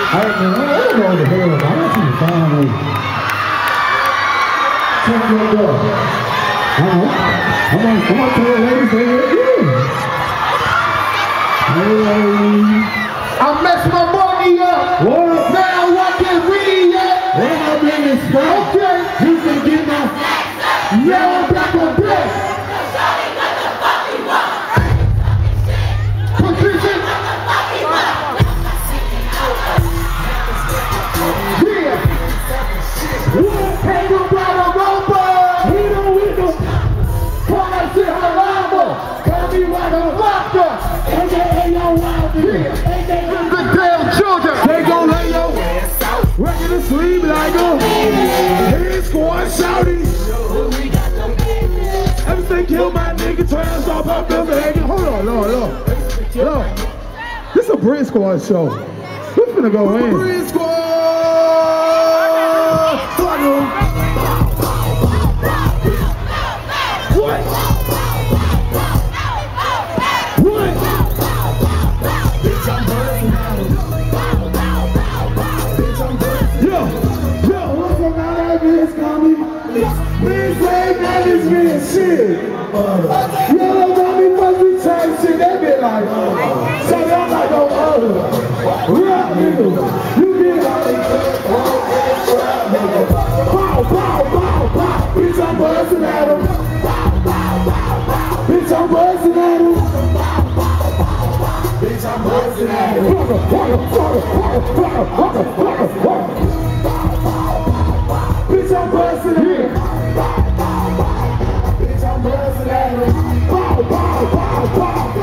All right, man. I don't know the hell. I want you to find a check your door. Uh-huh. I'm gonna, I'm gonna the ladies the damn children. They gon' lay your ass out. Ready to sleep like a head squad shouting. Everything kill my nigga trash off up the bag. Hold on, Lord, Lord. Lord. This a Brick Squad show. We finna go in. Shit. Yo, got me fuzzy type shit. They be like, so I'm like, oh, oh, rap nigga. You be like, bow, bow, bow, bow. Bitch, I'm buzzing at him. Bitch, I'm buzzing at him. Bitch, I'm buzzing at him.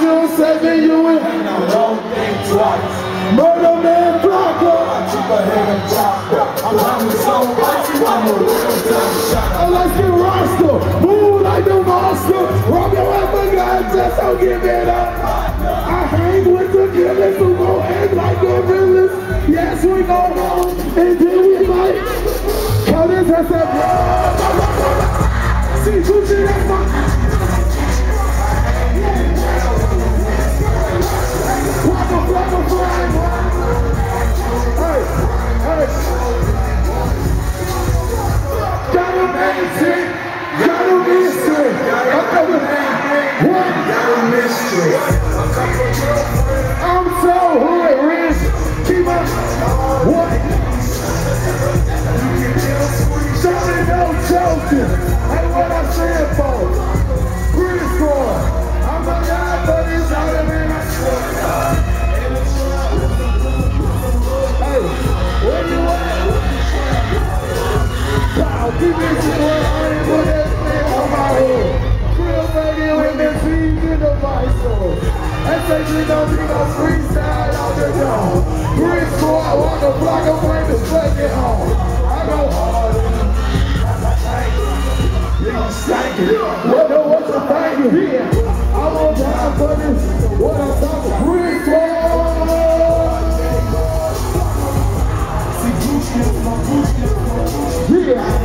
do seven you and don't think twice. Murder man blocker. I like the roster. Move like the monster. Rob your weapon, God, just don't give it up. I hang with the killers who go act like gorillas. Yes, we go home, and then we might. Call this as a See, Gucci, that's my. I'm so hood rich. Keep up. What? Shawty no joking. Hey, what I said for? Pretty score. I'm a guy, but he's out of man. I swear. Lately don't be no freestyle out the door. Green squad on the block, I'm playing the slave at home. I go hard. What know what you're thinking? Yeah. I'm on time for this. What I'm talking, green squad. Yeah.